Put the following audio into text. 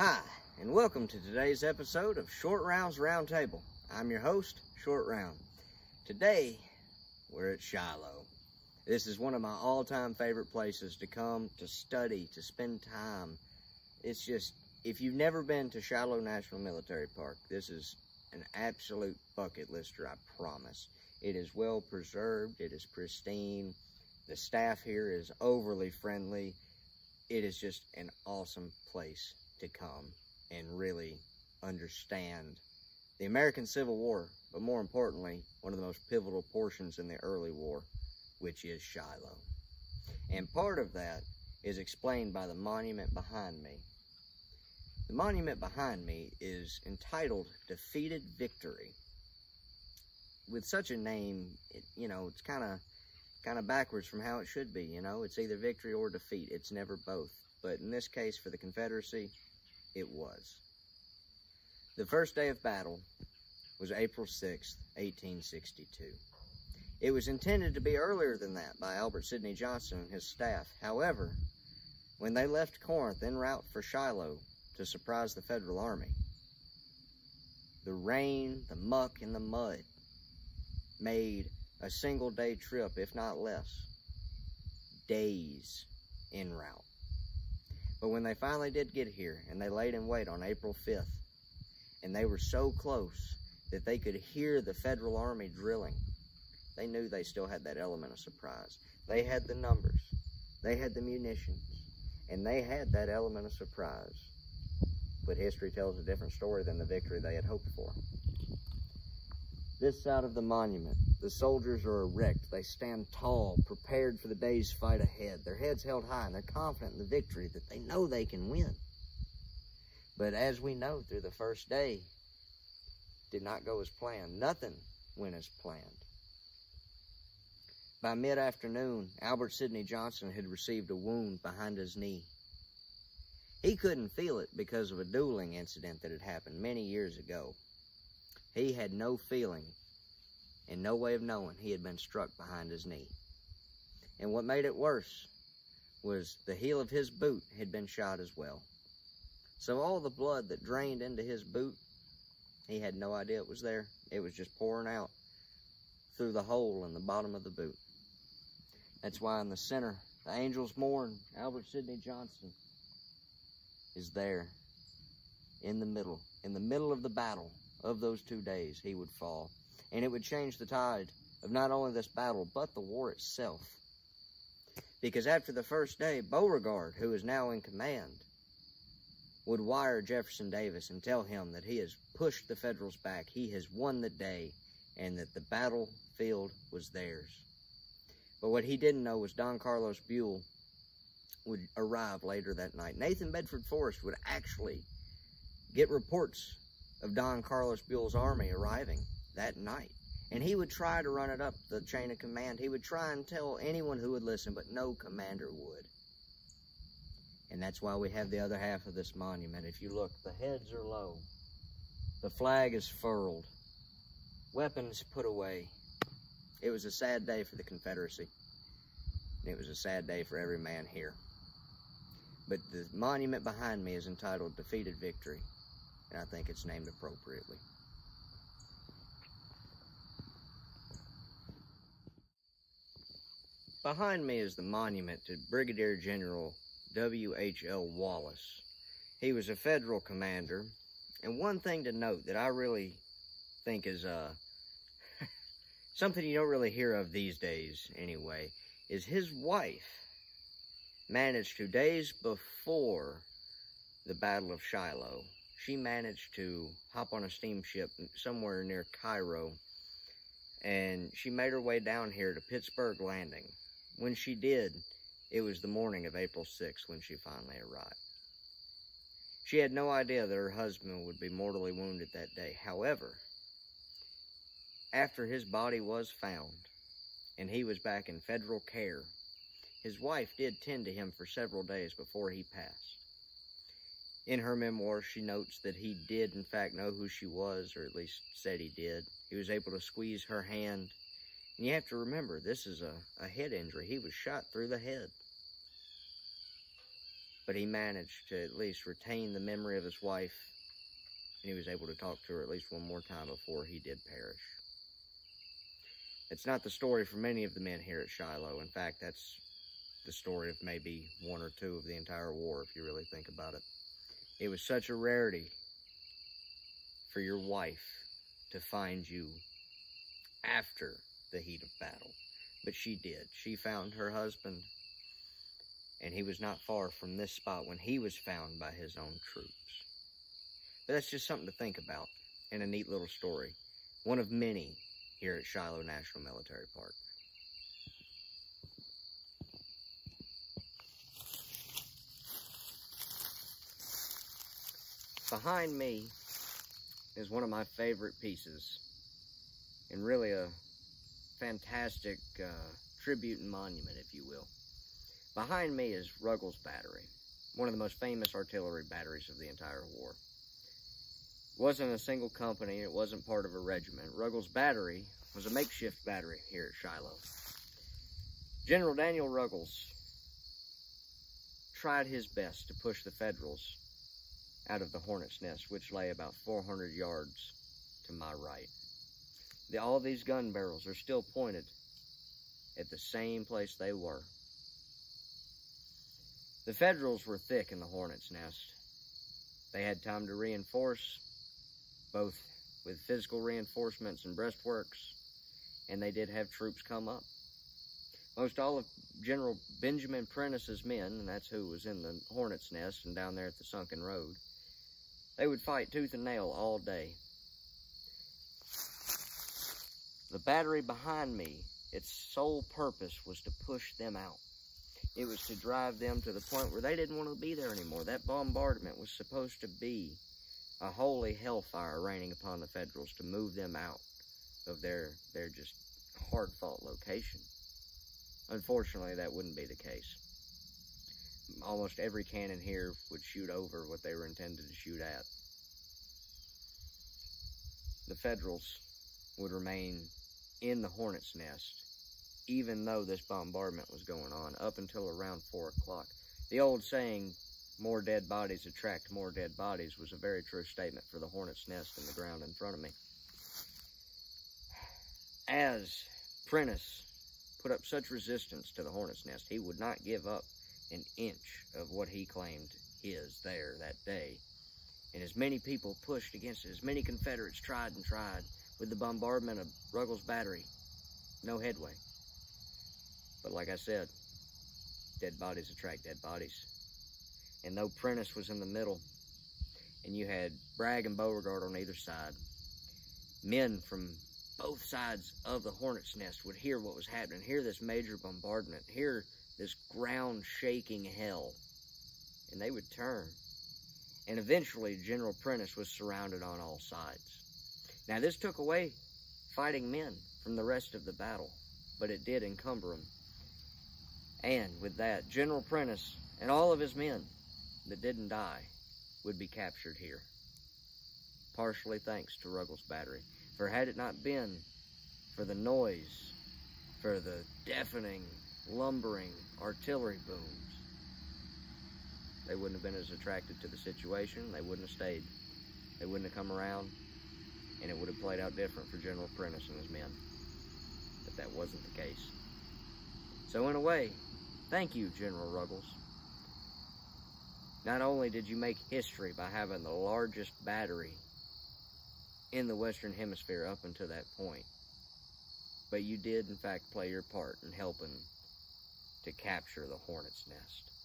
Hi, and welcome to today's episode of Short Rounds Roundtable. I'm your host, Short Round. Today, we're at Shiloh. This is one of my all-time favorite places to come, to study, to spend time. It's just, if you've never been to Shiloh National Military Park, this is an absolute bucket lister, I promise. It is well preserved, it is pristine, the staff here is overly friendly. It is just an awesome place to come and really understand the American Civil War, but more importantly, one of the most pivotal portions in the early war, which is Shiloh. And part of that is explained by the monument behind me. The monument behind me is entitled Defeated Victory. With such a name, it, you know, it's kind of kind of backwards from how it should be, you know? It's either victory or defeat. It's never both. But in this case, for the Confederacy, it was. The first day of battle was April 6th, 1862. It was intended to be earlier than that by Albert Sidney Johnston and his staff. However, when they left Corinth en route for Shiloh to surprise the Federal Army, the rain, the muck, and the mud made a single day trip, if not less, days en route. But when they finally did get here and they laid in wait on April 5th, and they were so close that they could hear the Federal Army drilling, they knew they still had that element of surprise. They had the numbers, they had the munitions, and they had that element of surprise. But history tells a different story than the victory they had hoped for. This side of the monument, the soldiers are erect. They stand tall, prepared for the day's fight ahead. Their heads held high, and they're confident in the victory that they know they can win. But as we know through the first day, did not go as planned. Nothing went as planned. By mid-afternoon, Albert Sidney Johnston had received a wound behind his knee. He couldn't feel it because of a dueling incident that had happened many years ago. He had no feeling and no way of knowing he had been struck behind his knee. And what made it worse was the heel of his boot had been shot as well. So all the blood that drained into his boot, he had no idea it was there. It was just pouring out through the hole in the bottom of the boot. That's why in the center, the angels mourn, Albert Sidney Johnston is there in the middle, in the middle of the battle, of those two days, he would fall. And it would change the tide of not only this battle, but the war itself. Because after the first day, Beauregard, who is now in command, would wire Jefferson Davis and tell him that he has pushed the Federals back, he has won the day, and that the battlefield was theirs. But what he didn't know was Don Carlos Buell would arrive later that night. Nathan Bedford Forrest would actually get reports of Don Carlos Buell's army arriving that night. And he would try to run it up the chain of command. He would try and tell anyone who would listen, but no commander would. And that's why we have the other half of this monument. If you look, the heads are low. The flag is furled. Weapons put away. It was a sad day for the Confederacy. It was a sad day for every man here. But the monument behind me is entitled Defeated Victory and I think it's named appropriately. Behind me is the monument to Brigadier General W.H.L. Wallace. He was a federal commander, and one thing to note that I really think is uh, something you don't really hear of these days anyway, is his wife managed to, days before the Battle of Shiloh, she managed to hop on a steamship somewhere near Cairo and she made her way down here to Pittsburg Landing. When she did, it was the morning of April 6th when she finally arrived. She had no idea that her husband would be mortally wounded that day. However, after his body was found and he was back in federal care, his wife did tend to him for several days before he passed. In her memoir, she notes that he did, in fact, know who she was, or at least said he did. He was able to squeeze her hand. And you have to remember, this is a, a head injury. He was shot through the head. but he managed to at least retain the memory of his wife, and he was able to talk to her at least one more time before he did perish. It's not the story for many of the men here at Shiloh. In fact, that's the story of maybe one or two of the entire war, if you really think about it. It was such a rarity for your wife to find you after the heat of battle. But she did. She found her husband, and he was not far from this spot when he was found by his own troops. But that's just something to think about and a neat little story. One of many here at Shiloh National Military Park. Behind me is one of my favorite pieces and really a fantastic uh, tribute and monument, if you will. Behind me is Ruggles Battery, one of the most famous artillery batteries of the entire war. It wasn't a single company, it wasn't part of a regiment. Ruggles Battery was a makeshift battery here at Shiloh. General Daniel Ruggles tried his best to push the Federals out of the Hornet's Nest, which lay about 400 yards to my right. The, all these gun barrels are still pointed at the same place they were. The Federals were thick in the Hornet's Nest. They had time to reinforce, both with physical reinforcements and breastworks, and they did have troops come up. Most all of General Benjamin Prentiss's men, and that's who was in the Hornet's Nest and down there at the Sunken Road, they would fight tooth and nail all day. The battery behind me, its sole purpose was to push them out. It was to drive them to the point where they didn't want to be there anymore. That bombardment was supposed to be a holy hellfire raining upon the Federals to move them out of their, their just hard-fought location. Unfortunately, that wouldn't be the case. Almost every cannon here would shoot over what they were intended to shoot at. The Federals would remain in the Hornet's Nest, even though this bombardment was going on, up until around 4 o'clock. The old saying, more dead bodies attract more dead bodies, was a very true statement for the Hornet's Nest in the ground in front of me. As Prentiss put up such resistance to the Hornet's Nest, he would not give up an inch of what he claimed his there that day. And as many people pushed against it, as many Confederates tried and tried, with the bombardment of Ruggles Battery. No headway. But like I said, dead bodies attract dead bodies. And though Prentiss was in the middle, and you had Bragg and Beauregard on either side, men from both sides of the Hornet's Nest would hear what was happening, hear this major bombardment, hear this ground shaking hell, and they would turn. And eventually, General Prentiss was surrounded on all sides. Now, this took away fighting men from the rest of the battle, but it did encumber them. And with that, General Prentiss and all of his men that didn't die would be captured here. Partially thanks to Ruggles Battery. For had it not been for the noise, for the deafening, lumbering artillery booms, they wouldn't have been as attracted to the situation. They wouldn't have stayed. They wouldn't have come around and it would have played out different for General Prentiss and his men. But that wasn't the case. So in a way, thank you, General Ruggles. Not only did you make history by having the largest battery in the Western Hemisphere up until that point, but you did in fact play your part in helping to capture the Hornet's Nest.